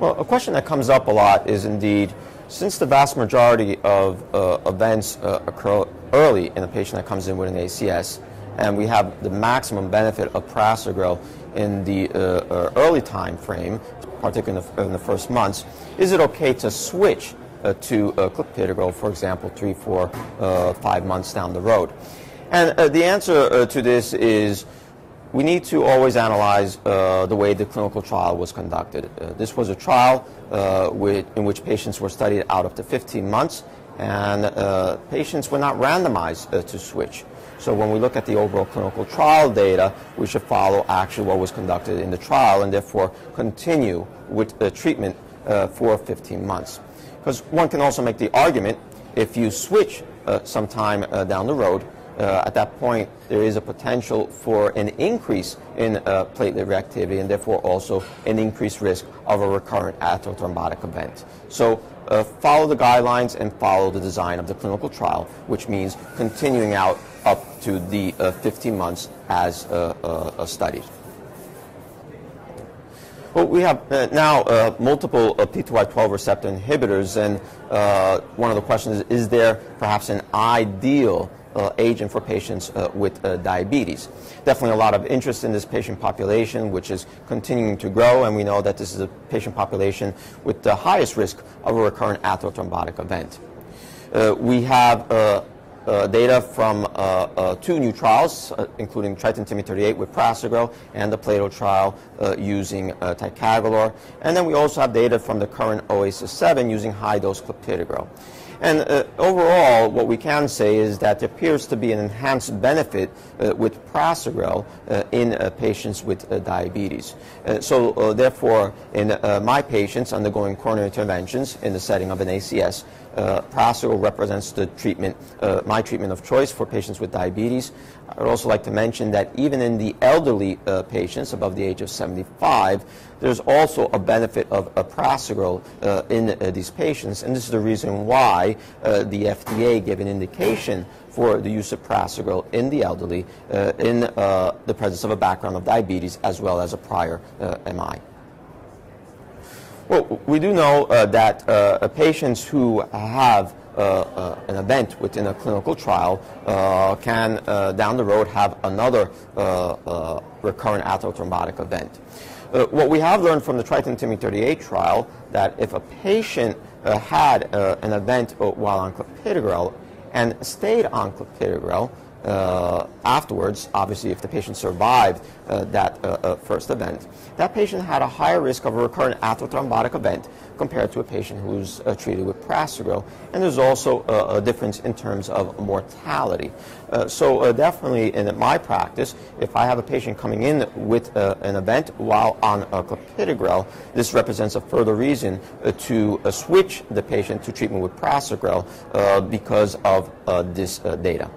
Well, a question that comes up a lot is indeed, since the vast majority of uh, events uh, occur early in a patient that comes in with an ACS, and we have the maximum benefit of prasugrel in the uh, uh, early time frame, particularly in the, in the, first months, is it okay to switch uh, to uh, clopidogrel, for example, three, four, uh, five months down the road? And the answer to this is we need to always analyze uh, the way the clinical trial was conducted. Uh, this was a trial uh, with, in which patients were studied out up to 15 months, and uh, patients were not randomized uh, to switch. So when we look at the overall clinical trial data, we should follow actually what was conducted in the trial and therefore continue with the treatment uh, for 15 months. Because one can also make the argument, if you switch sometime down the road, uh, at that point, there is a potential for an increase in uh, platelet reactivity and therefore also an increased risk of a recurrent atherothrombotic event. So uh, follow the guidelines and follow the design of the clinical trial, which means continuing out up to the uh, 15 months as uh, uh, studied. Well, we have uh, now uh, multiple uh, P2Y12 receptor inhibitors, and one of the questions is, is there perhaps an ideal uh, and for patients uh, with uh, diabetes. Definitely a lot of interest in this patient population, which is continuing to grow, and we know that this is a patient population with the highest risk of a recurrent atherothrombotic event. Uh, we have uh, uh, data from two new trials, including Triton TIMI 38 with prasugrel and the Plato trial using ticagrelor. And then we also have data from the current OASIS 7 using high-dose clopidogrel. And uh, overall, what we can say is that there appears to be an enhanced benefit uh, with prasugrel uh, in uh, patients with uh, diabetes. Uh, so therefore, in my patients undergoing coronary interventions in the setting of an ACS, uh, represents the treatment, my treatment of choice for patients with diabetes. I would also like to mention that even in the elderly patients above the age of 75, there's also a benefit of a in these patients, and this is the reason why uh, the FDA gave an indication for the use of prasugrel in the elderly in the presence of a background of diabetes as well as a prior MI. Well, we do know uh, that uh, patients who have uh, uh, an event within a clinical trial uh, can uh, down the road have another recurrent atherothrombotic event. what we have learned from the Triton TIMI 38 trial that if a patient Uh, had uh, an event uh, while on clopidogrel and stayed on clopidogrel, uh, afterwards, obviously if the patient survived uh, that uh, uh, first event, that patient had a higher risk of a recurrent atherothrombotic event compared to a patient who's uh, treated with prasugrel. And there's also a, difference in terms of mortality. Uh, so definitely in my practice, if I have a patient coming in with an event while on clopidogrel, this represents a further reason to switch the patient to treatment with prasugrel because of this data.